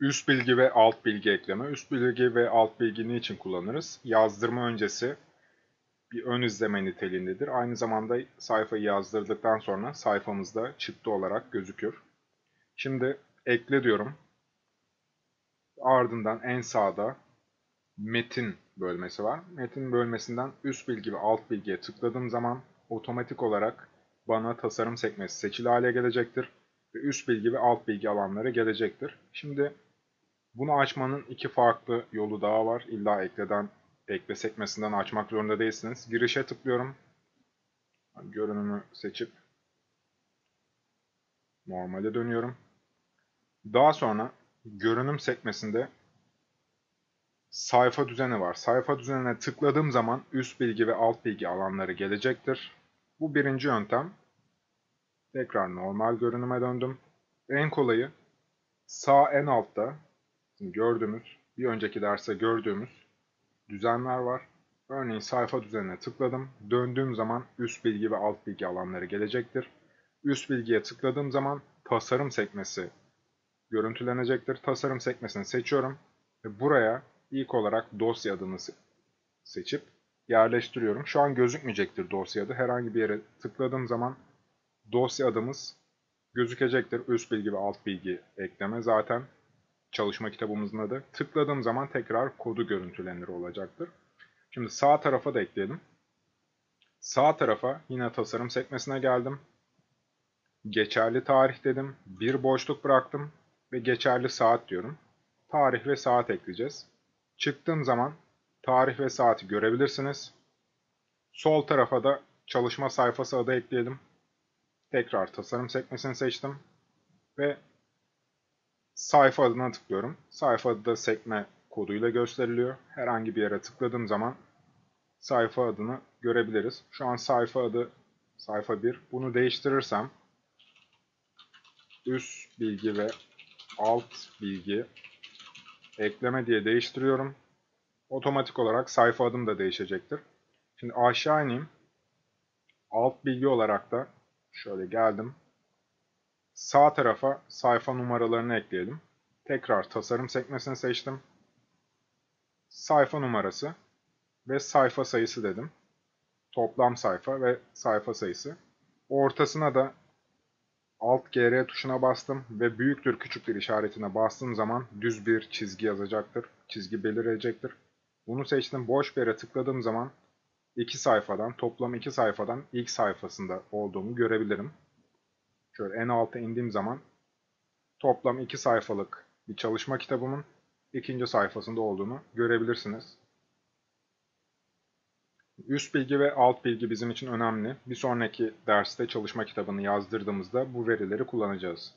Üst bilgi ve alt bilgi ekleme. Üst bilgi ve alt bilgi niçin kullanırız? Yazdırma öncesi bir ön izleme niteliğindedir. Aynı zamanda sayfayı yazdırdıktan sonra sayfamızda çıktı olarak gözükür. Şimdi ekle diyorum. Ardından en sağda metin bölmesi var. Metin bölmesinden üst bilgi ve alt bilgiye tıkladığım zaman otomatik olarak bana tasarım sekmesi seçili hale gelecektir. Ve üst bilgi ve alt bilgi alanları gelecektir. Şimdi bunu açmanın iki farklı yolu daha var. İlla ekleden ekle sekmesinden açmak zorunda değilsiniz. Girişe tıklıyorum. Görünümü seçip normale dönüyorum. Daha sonra görünüm sekmesinde sayfa düzeni var. Sayfa düzenine tıkladığım zaman üst bilgi ve alt bilgi alanları gelecektir. Bu birinci yöntem. Tekrar normal görünüme döndüm. En kolayı sağ en altta gördüğümüz, bir önceki derste gördüğümüz düzenler var. Örneğin sayfa düzenine tıkladım. Döndüğüm zaman üst bilgi ve alt bilgi alanları gelecektir. Üst bilgiye tıkladığım zaman tasarım sekmesi görüntülenecektir. Tasarım sekmesini seçiyorum ve buraya ilk olarak dosya adını seçip yerleştiriyorum. Şu an gözükmeyecektir dosya adı. Herhangi bir yere tıkladığım zaman dosya adımız gözükecektir. Üst bilgi ve alt bilgi ekleme zaten çalışma kitabımızın adı. Tıkladığım zaman tekrar kodu görüntülenir olacaktır. Şimdi sağ tarafa da ekleyelim. Sağ tarafa yine tasarım sekmesine geldim. Geçerli tarih dedim. Bir boşluk bıraktım ve geçerli saat diyorum. Tarih ve saat ekleyeceğiz. Çıktığım zaman tarih ve saati görebilirsiniz. Sol tarafa da çalışma sayfası adı ekleyelim. Tekrar tasarım sekmesini seçtim. Ve sayfa adına tıklıyorum. Sayfa adı da sekme koduyla gösteriliyor. Herhangi bir yere tıkladığım zaman sayfa adını görebiliriz. Şu an sayfa adı sayfa 1. Bunu değiştirirsem üst bilgi ve alt bilgi ekleme diye değiştiriyorum. Otomatik olarak sayfa adım da değişecektir. Şimdi aşağı ineyim. Alt bilgi olarak da şöyle geldim. Sağ tarafa sayfa numaralarını ekleyelim. Tekrar tasarım sekmesini seçtim. Sayfa numarası ve sayfa sayısı dedim. Toplam sayfa ve sayfa sayısı. Ortasına da Alt GR tuşuna bastım ve büyüktür küçüktür işaretine bastığım zaman düz bir çizgi yazacaktır. Çizgi belirecektir. Bunu seçtim. Boş bir yere tıkladığım zaman iki sayfadan, toplam iki sayfadan ilk sayfasında olduğumu görebilirim. Şöyle en alta indiğim zaman toplam iki sayfalık bir çalışma kitabımın ikinci sayfasında olduğunu görebilirsiniz. Üst bilgi ve alt bilgi bizim için önemli. Bir sonraki derste çalışma kitabını yazdırdığımızda bu verileri kullanacağız.